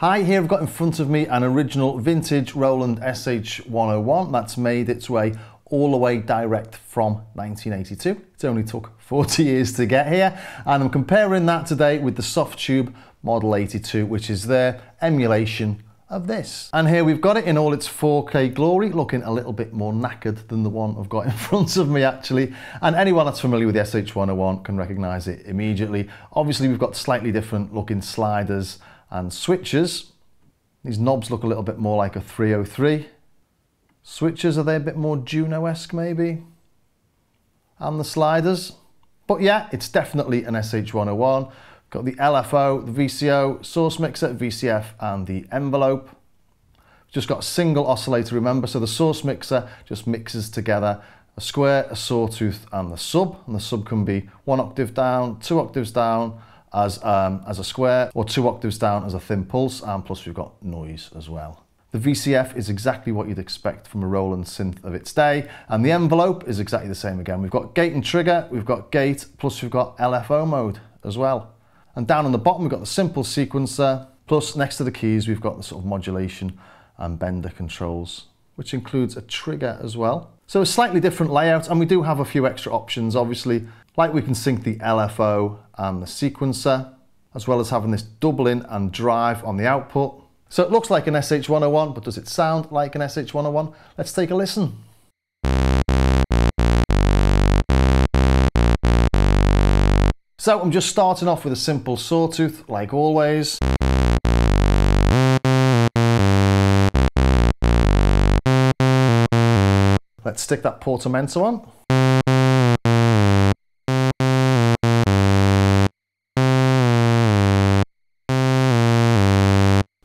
Hi, here I've got in front of me an original vintage Roland SH101 that's made its way all the way direct from 1982. It only took 40 years to get here and I'm comparing that today with the Softube Model 82 which is their emulation of this. And here we've got it in all its 4K glory, looking a little bit more knackered than the one I've got in front of me actually. And anyone that's familiar with the SH101 can recognize it immediately. Obviously we've got slightly different looking sliders and switches. These knobs look a little bit more like a 303. Switches, are they a bit more Juno-esque maybe? And the sliders. But yeah, it's definitely an SH101. Got the LFO, the VCO, source mixer, VCF and the envelope. Just got a single oscillator, remember, so the source mixer just mixes together a square, a sawtooth and the sub. And the sub can be one octave down, two octaves down, as, um, as a square or two octaves down as a thin pulse and plus we've got noise as well. The VCF is exactly what you'd expect from a Roland synth of its day and the envelope is exactly the same again. We've got gate and trigger, we've got gate plus we've got LFO mode as well. And down on the bottom we've got the simple sequencer plus next to the keys we've got the sort of modulation and bender controls which includes a trigger as well. So a slightly different layout and we do have a few extra options obviously like we can sync the LFO and the sequencer, as well as having this doubling and drive on the output. So it looks like an SH101, but does it sound like an SH101? Let's take a listen. So I'm just starting off with a simple sawtooth, like always. Let's stick that portamento on.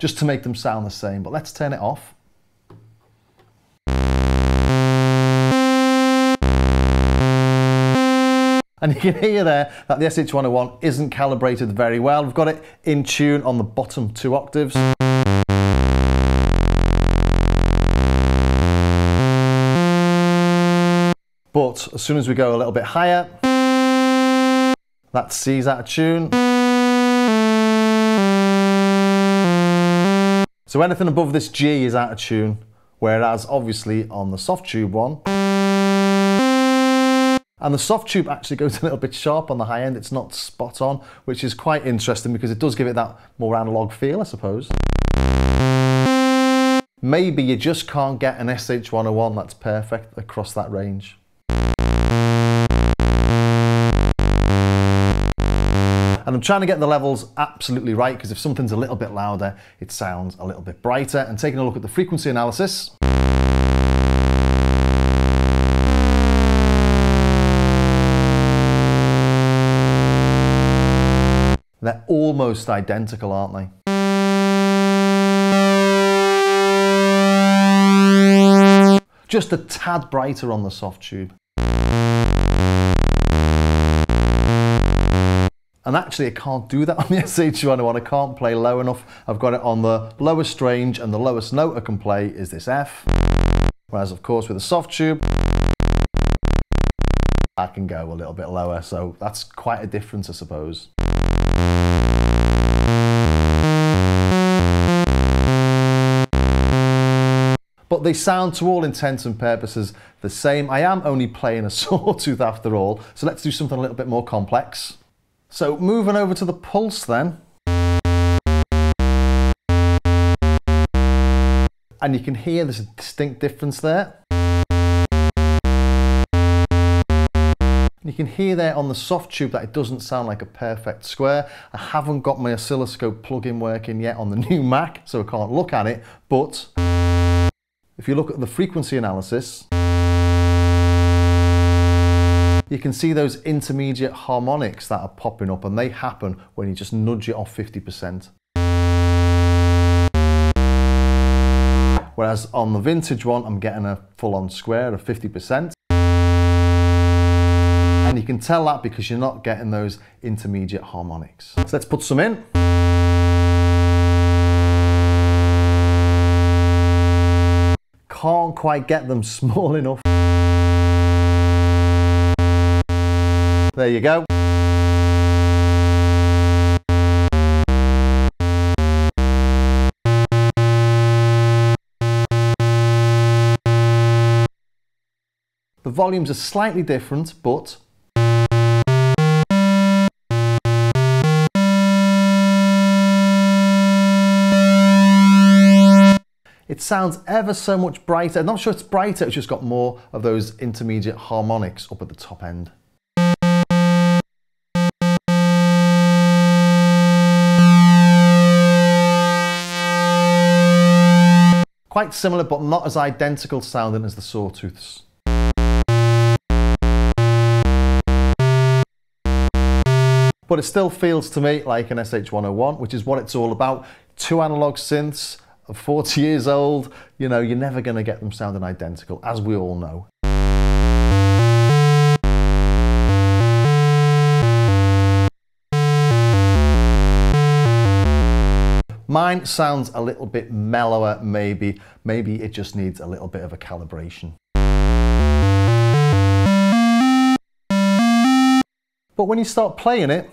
Just to make them sound the same. But let's turn it off. And you can hear there that the SH101 isn't calibrated very well. We've got it in tune on the bottom two octaves. But as soon as we go a little bit higher, that C's out of tune. So anything above this G is out of tune, whereas obviously on the Softube one, and the Softube actually goes a little bit sharp on the high end, it's not spot on, which is quite interesting because it does give it that more analog feel, I suppose. Maybe you just can't get an SH101 that's perfect across that range. And I'm trying to get the levels absolutely right because if something's a little bit louder, it sounds a little bit brighter. And taking a look at the frequency analysis, They're almost identical, aren't they? Just a tad brighter on the Softube. And actually I can't do that on the SH101, I can't play low enough. I've got it on the lowest range and the lowest note I can play is this F. Whereas of course with a Softube, I can go a little bit lower. So that's quite a difference I suppose. but they sound to all intents and purposes the same. I am only playing a sawtooth after all, so let's do something a little bit more complex. So moving over to the pulse then. And you can hear there's a distinct difference there. You can hear there on the Softube that it doesn't sound like a perfect square. I haven't got my oscilloscope plugin working yet on the new Mac, so I can't look at it. But if you look at the frequency analysis, you can see those intermediate harmonics that are popping up and they happen when you just nudge it off 50%. Whereas on the vintage one, I'm getting a full-on square of 50%. And you can tell that because you're not getting those intermediate harmonics. So let's put some in. Can't quite get them small enough. There you go. The volumes are slightly different, but It sounds ever so much brighter. I'm not sure it's brighter, it's just got more of those intermediate harmonics up at the top end. Quite similar, but not as identical sounding as the Sawtooths. But it still feels to me like an SH101, which is what it's all about. Two analog synths, 40 years old, you know, you're never going to get them sounding identical, as we all know. Mine sounds a little bit mellower, maybe. Maybe it just needs a little bit of a calibration. But when you start playing it,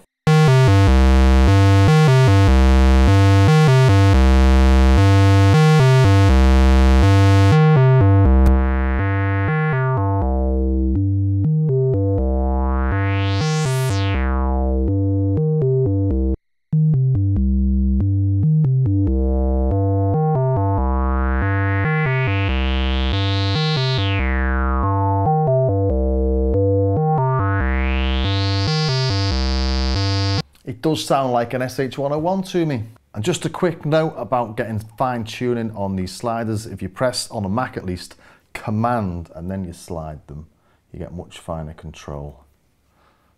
does sound like an SH101 to me. And just a quick note about getting fine tuning on these sliders. If you press on a Mac at least, command and then you slide them, you get much finer control.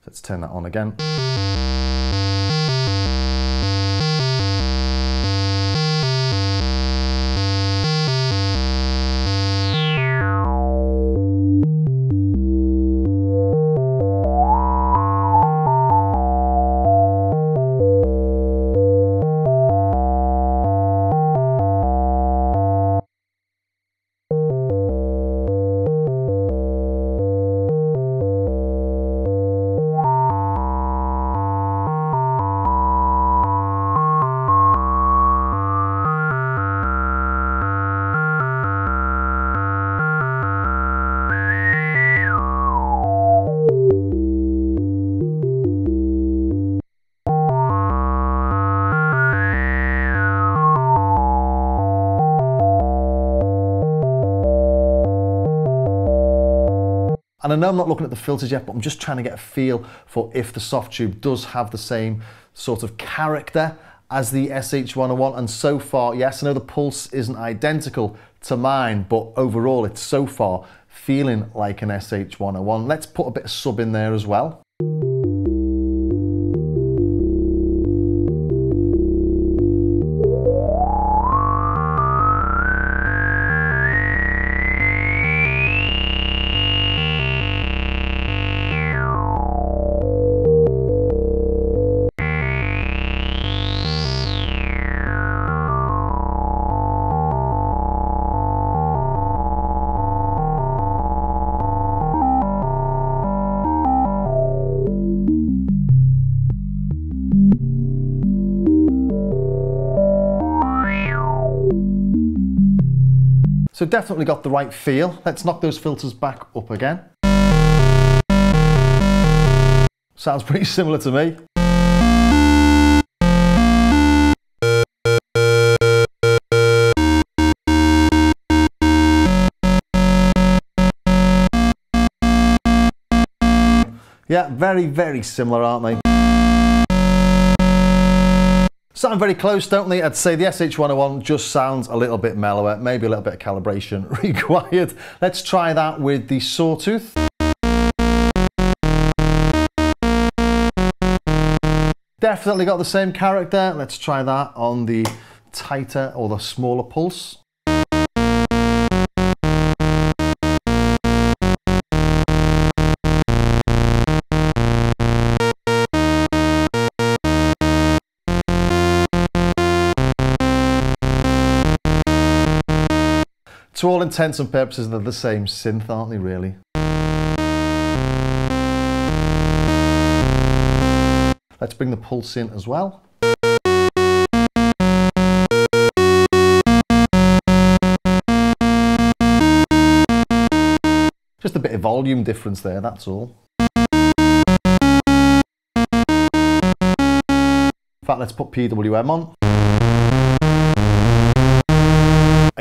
Let's turn that on again. And I know I'm not looking at the filters yet, but I'm just trying to get a feel for if the Softube does have the same sort of character as the SH101. And so far, yes, I know the pulse isn't identical to mine, but overall it's so far feeling like an SH101. Let's put a bit of sub in there as well. Definitely got the right feel. Let's knock those filters back up again. Sounds pretty similar to me. Yeah, very, very similar, aren't they? Sound very close, don't they? I'd say the SH101 just sounds a little bit mellower, maybe a little bit of calibration required. Let's try that with the Sawtooth. Definitely got the same character. Let's try that on the tighter or the smaller pulse. To all intents and purposes, they're the same synth, aren't they, really? Let's bring the pulse in as well. Just a bit of volume difference there, that's all. In fact, let's put PWM on.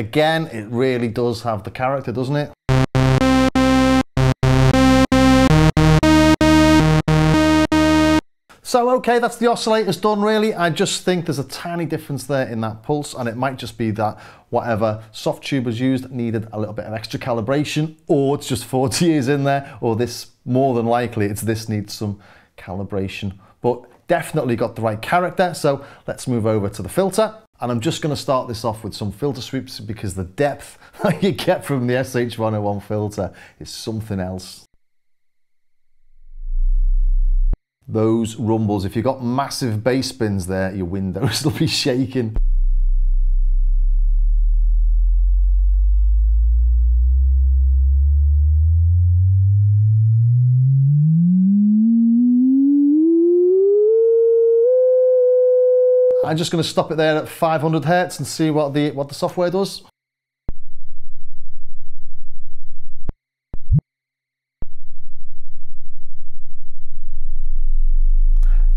Again, it really does have the character, doesn't it? So okay, that's the oscillators done really. I just think there's a tiny difference there in that pulse and it might just be that whatever Softube was used needed a little bit of extra calibration or it's just 40 years in there or this more than likely it's this needs some calibration. But definitely got the right character. So let's move over to the filter. And I'm just going to start this off with some filter sweeps because the depth that you get from the SH101 filter is something else. those rumbles. If you've got massive bass bins there, your windows will be shaking. I'm just going to stop it there at 500 hertz and see what the what the software does.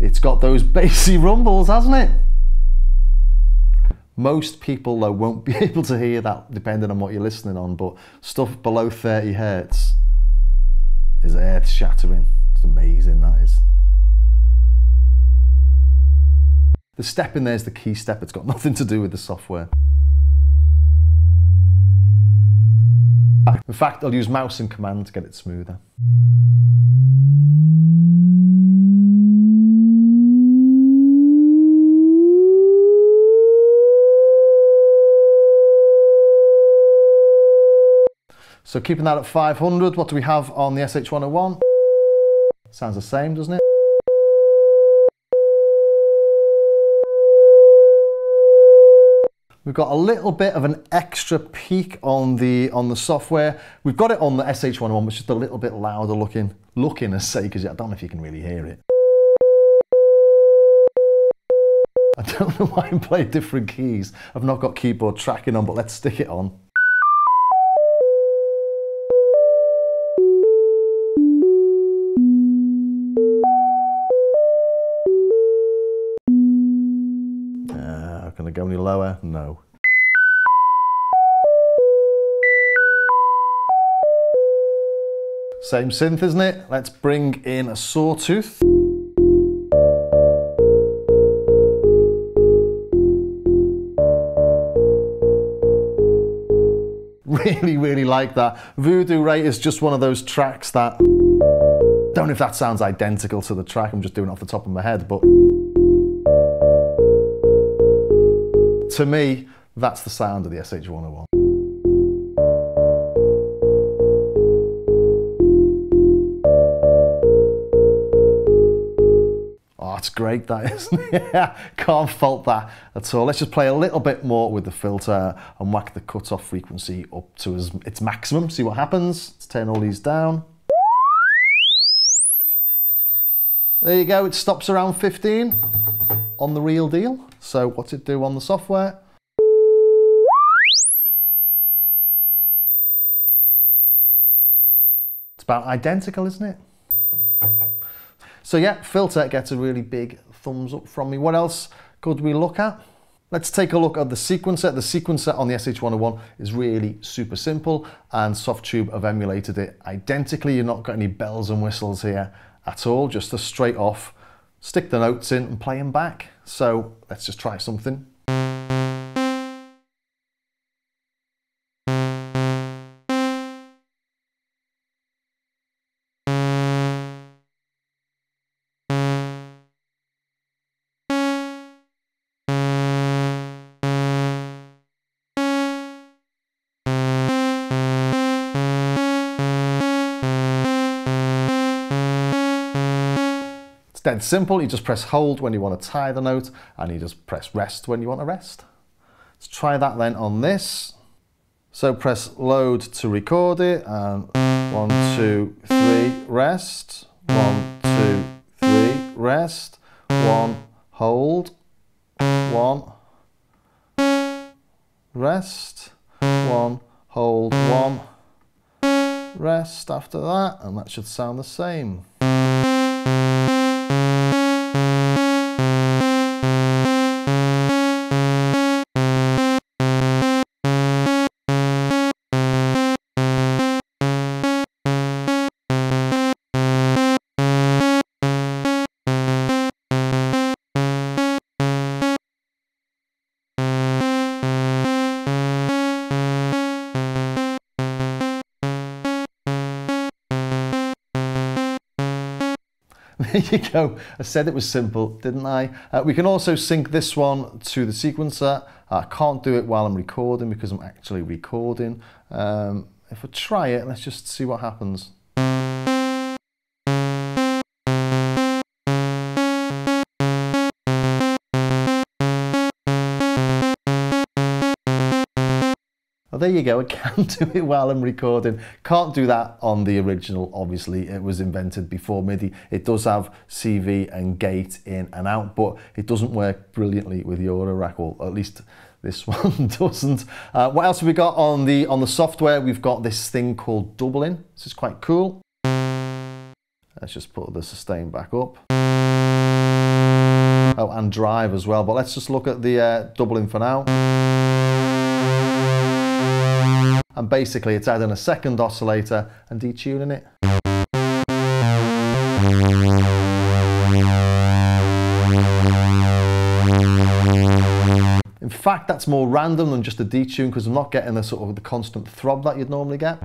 It's got those bassy rumbles, hasn't it? Most people though won't be able to hear that depending on what you're listening on, but stuff below 30 hertz is earth shattering. It's amazing, that is. The step in there is the key step. It's got nothing to do with the software. In fact, I'll use mouse and command to get it smoother. So keeping that at 500, what do we have on the SH101? Sounds the same, doesn't it? We've got a little bit of an extra peak on the on the software. We've got it on the SH101, which is a little bit louder looking, looking as say, because I don't know if you can really hear it. I don't know why I'm playing different keys. I've not got keyboard tracking on, but let's stick it on. Go any lower? No. Same synth, isn't it? Let's bring in a sawtooth. Really, really like that. Voodoo Ray is just one of those tracks that, don't know if that sounds identical to the track, I'm just doing it off the top of my head, but to me, that's the sound of the SH101. Oh, that's great that isn't it? Can't fault that at all. Let's just play a little bit more with the filter and whack the cutoff frequency up to its maximum, see what happens. Let's turn all these down. There you go, it stops around 15 on the real deal. So what's it do on the software? It's about identical, isn't it? So yeah, filter gets a really big thumbs up from me. What else could we look at? Let's take a look at the sequencer. The sequencer on the SH101 is really super simple and Softube have emulated it identically. You've not got any bells and whistles here at all, just a straight off stick the notes in and play them back. So let's just try something. Dead simple. You just press hold when you want to tie the note and you just press rest when you want to rest. Let's try that then on this. So press load to record it and one, two, three, rest. One, two, three, rest. One, hold. One, rest. One, hold, one, rest after that, and that should sound the same. there you go. I said it was simple, didn't I? Uh, we can also sync this one to the sequencer. I can't do it while I'm recording because I'm actually recording. Um, if I try it, let's just see what happens. Well, there you go. I can do it while I'm recording. Can't do that on the original, obviously. It was invented before MIDI. It does have CV and gate in and out, but it doesn't work brilliantly with the Eurorack, or at least this one doesn't. Uh, what else have we got on the on the software? We've got this thing called doubling. This is quite cool. Let's just put the sustain back up. Oh, and drive as well. But let's just look at the uh, doubling for now and basically it's adding a second oscillator and detuning it. In fact, that's more random than just a detune because I'm not getting the sort of the constant throb that you'd normally get.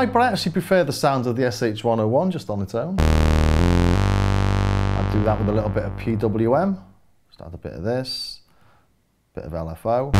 Alright, but I actually prefer the sound of the SH101 just on its own. I'd do that with a little bit of PWM. Just add a bit of this, bit of LFO.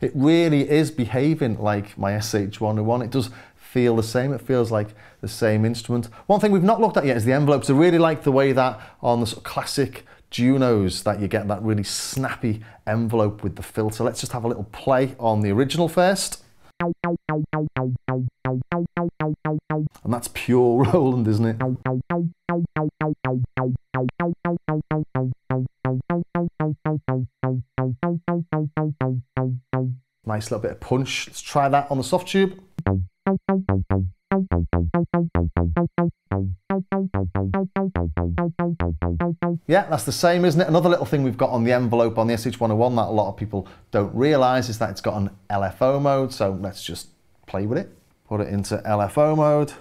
It really is behaving like my SH101. It does feel the same. It feels like the same instrument. One thing we've not looked at yet is the envelopes. I really like the way that on the sort of classic Junos that you get that really snappy envelope with the filter. Let's just have a little play on the original first. And that's pure Roland, isn't it? Nice little bit of punch. Let's try that on the Softube. Yeah, that's the same, isn't it? Another little thing we've got on the envelope on the SH101 that a lot of people don't realise is that it's got an LFO mode. So let's just play with it. Put it into LFO mode.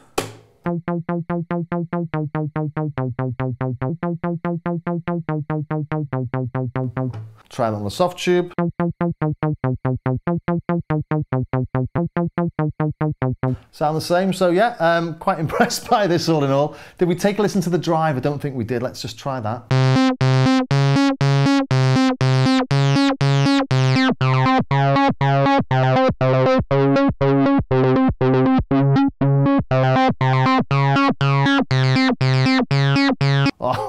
Try that on the Softube. Sound the same. So yeah, um, quite impressed by this all in all. Did we take a listen to the drive? I don't think we did. Let's just try that.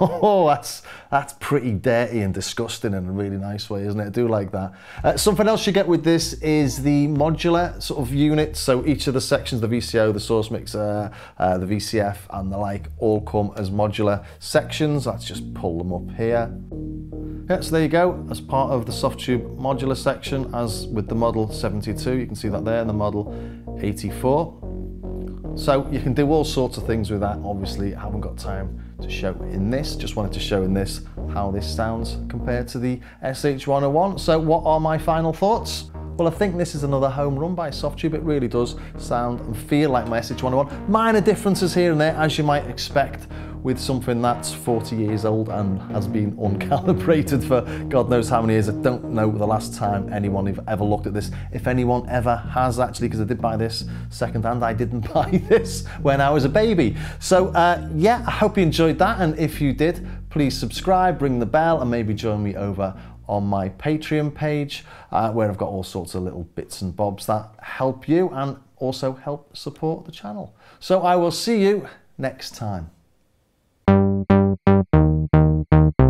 Oh, that's that's pretty dirty and disgusting in a really nice way, isn't it? I do like that. Uh, something else you get with this is the modular sort of unit. So each of the sections, the VCO, the source mixer, uh, the VCF, and the like, all come as modular sections. Let's just pull them up here. Yeah, so there you go, as part of the Softube modular section, as with the Model 72, you can see that there, and the Model 84. So you can do all sorts of things with that. Obviously, I haven't got time to show in this. Just wanted to show in this how this sounds compared to the SH101. So what are my final thoughts? Well, I think this is another home run by Softube. It really does sound and feel like my SH101. Minor differences here and there, as you might expect with something that's 40 years old and has been uncalibrated for God knows how many years. I don't know the last time anyone ever looked at this. If anyone ever has actually, because I did buy this second hand, I didn't buy this when I was a baby. So uh, yeah, I hope you enjoyed that. And if you did, please subscribe, ring the bell and maybe join me over on my Patreon page, uh, where I've got all sorts of little bits and bobs that help you and also help support the channel. So I will see you next time. Thank you.